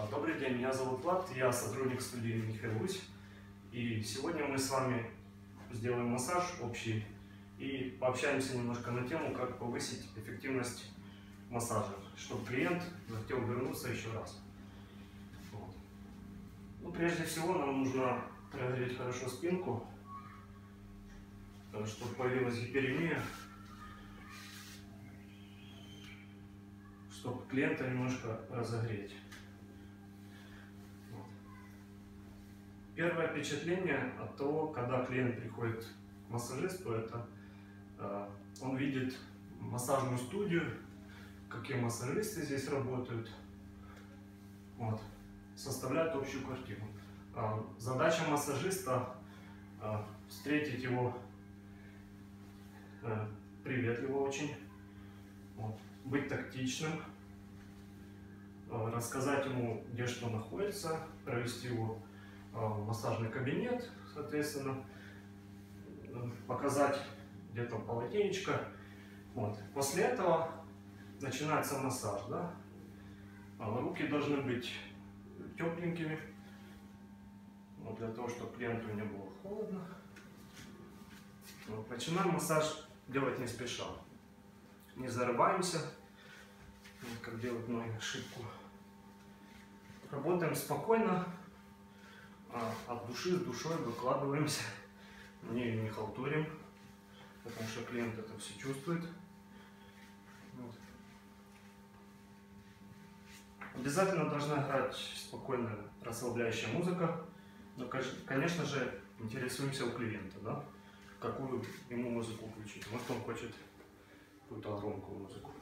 А, Добрый день, меня зовут Влад, я сотрудник студии Михаил Русь. И сегодня мы с вами сделаем массаж общий и пообщаемся немножко на тему, как повысить эффективность массажа, чтобы клиент захотел вернуться еще раз. Вот. Ну, прежде всего нам нужно прогреть хорошо спинку, чтобы появилась гиперемия, чтобы клиента немножко разогреть. Первое впечатление от того, когда клиент приходит к массажисту, это э, он видит массажную студию, какие массажисты здесь работают, вот, составляет общую картину. Э, задача массажиста э, встретить его э, приветливо очень, вот, быть тактичным, э, рассказать ему, где что находится, провести его массажный кабинет, соответственно, э, показать где то полотенечко. Вот. После этого начинается массаж. Да? А Руки должны быть тепленькими, вот для того, чтобы клиенту не было холодно. Вот. Начинаем массаж делать не спеша. Не зарываемся, как делают многие ошибку. Работаем спокойно, от души с душой выкладываемся, не, не халтурим, потому что клиент это все чувствует. Вот. Обязательно должна играть спокойная расслабляющая музыка. Но, конечно же, интересуемся у клиента, да, какую ему музыку включить. Может он хочет какую-то громкую музыку.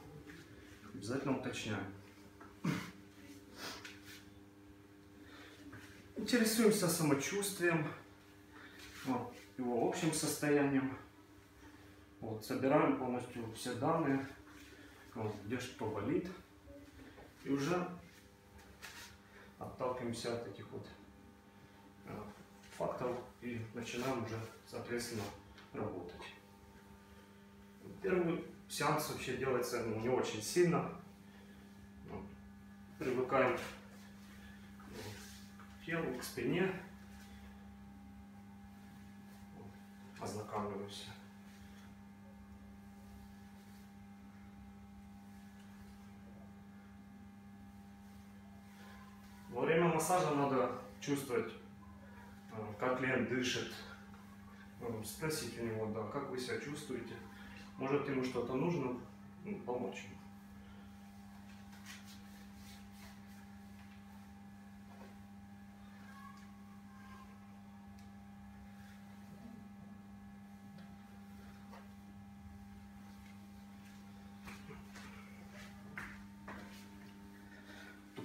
Обязательно уточняем. Интересуемся самочувствием, вот, его общим состоянием. Вот, собираем полностью все данные, вот, где что болит. И уже отталкиваемся от этих вот э, факторов и начинаем уже, соответственно, работать. Первый сеанс вообще делается ну, не очень сильно. Привыкаем телу, к спине. Вот. Ознакомливаемся. Во время массажа надо чувствовать, э, как клиент дышит, э, спросить у него, да, как вы себя чувствуете. Может ему что-то нужно, ну, помочь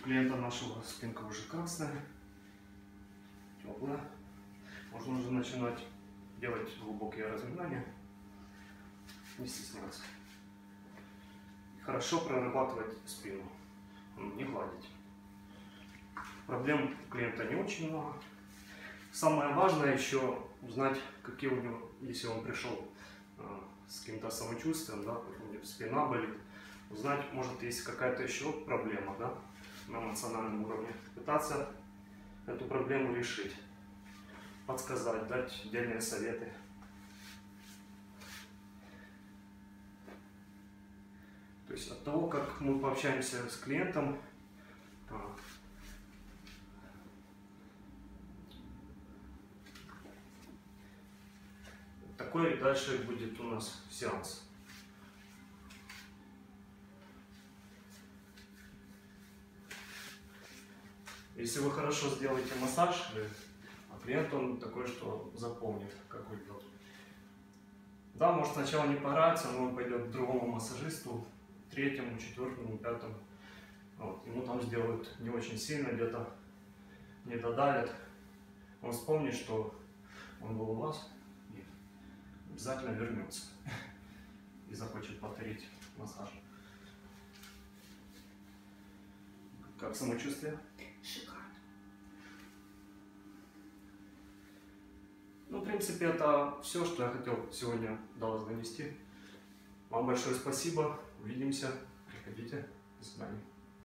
клиента нашего спинка уже красная, теплая. Можно уже начинать делать глубокие разминания не стесняться. Хорошо прорабатывать спину, не гладить. Проблем у клиента не очень много. Самое важное еще узнать, какие у него, если он пришел э, с каким-то самочувствием, да, спина болит, узнать, может, есть какая-то еще проблема да, на эмоциональном уровне. Пытаться эту проблему решить, подсказать, дать дельные советы. То есть от того, как мы пообщаемся с клиентом, а, такой дальше будет у нас сеанс. Если вы хорошо сделаете массаж, а клиент он такой, что запомнит, как делаете. Да, может сначала не понравится, но он пойдет к другому массажисту, третьему, четвертому, пятому. Вот. Ему там сделают не очень сильно, где-то не додавят. Он вспомнит, что он был у вас и обязательно вернется и захочет повторить массаж. Как самочувствие? Ну, в принципе, это все, что я хотел сегодня до вас донести. Вам большое спасибо. Увидимся. Приходите. До свидания.